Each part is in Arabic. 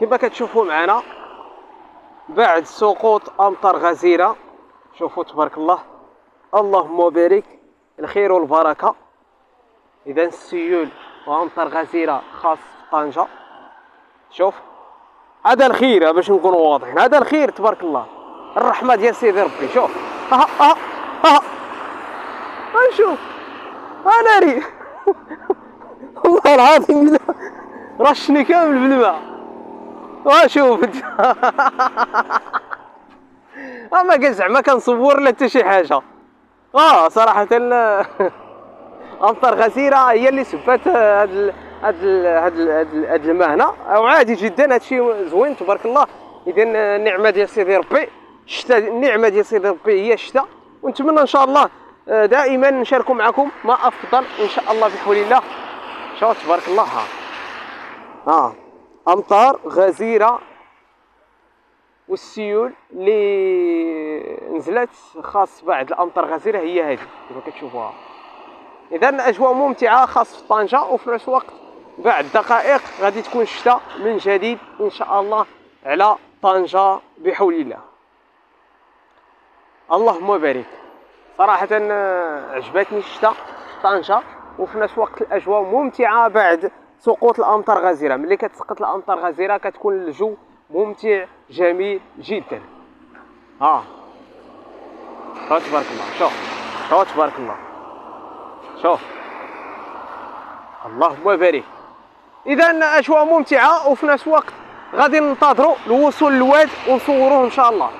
كما كتشوفوا معنا بعد سقوط أمطار غزيرة. شوفوا تبارك الله. اللهم بارك الخير والبركة. اذا السيول وأمطار غزيرة خاص طنجة. شوف هذا الخير باش نكونوا واضحين هذا الخير تبارك الله. الرحمة ديال سيدي ربي شوف. ها ها ها شوف. أنا ري والله العظيم رشني كامل بالماء انت أما كان زعما كنصور لا حتى شي حاجة. آه صراحة امطار غزيره هي اللي سبات هاد هاد هاد هاد الماء هنا. أو عادي جدا هادشي زوين تبارك الله. اذا النعمة ديال سيدي ربي الشتاء النعمة ديال سيدي ربي هي الشتاء ونتمنى إن شاء الله آه، دائما نشاركوا معكم ما أفضل إن شاء الله بحول الله. شوف تبارك الله. ها ها أمطار غزيرة والسيول اللي نزلت خاص بعد الأمطار غزيره هي هذه. كما كتشوفوها. إذا اجواء ممتعة خاص في طنجة وفي نفس الوقت بعد دقائق غادي تكون الشتاء من جديد إن شاء الله على طنجة بحول الله. اللهم بارك. صراحة عجبتني الشتاء طنجة وفي نفس الوقت الأجواء ممتعة بعد سقوط الامطار غزيره. ملي كتسقط الامطار غزيره كتكون الجو ممتع جميل جدا. ها. ها تبارك الله. شوف. تبارك الله. شوف. اللهم بارك. اذا أجواء ممتعة وفي نفس الوقت غادي ننتظروا الوصول للواد ونصوروه إن شاء الله.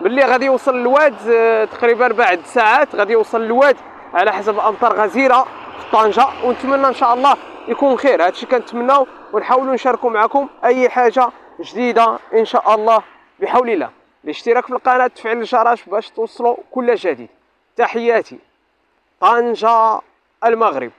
ملي غادي يوصل الواد آه، تقريبا بعد ساعات غادي يوصل الواد على حسب الأمطار غزيرة في طنجة ونتمنى إن شاء الله يكون خير. هادشي كنتمناو ونحاولوا نشاركوا معكم أي حاجة جديدة إن شاء الله. بحول الله. الاشتراك في القناة تفعيل الجرس باش توصلوا كل جديد. تحياتي. طنجة المغرب.